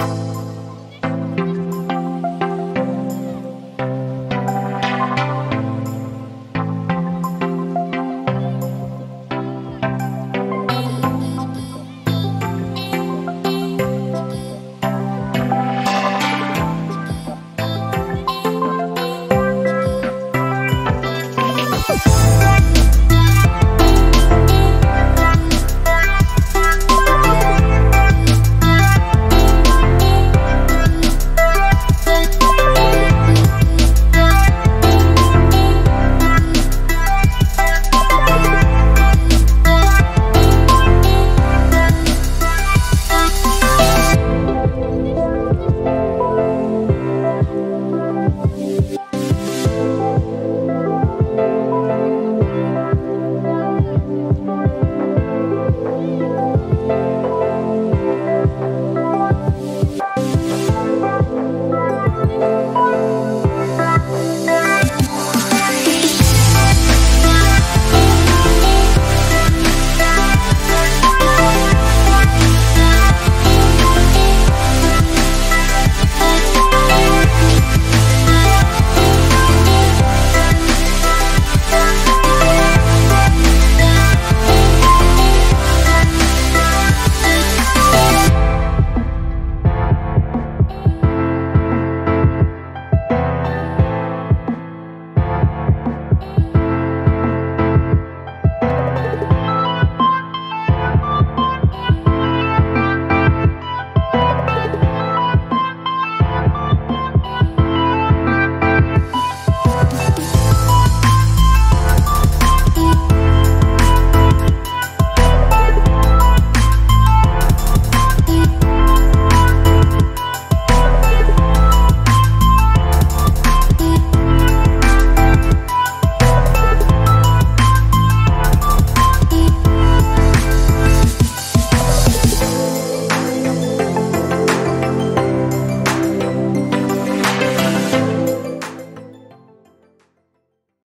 you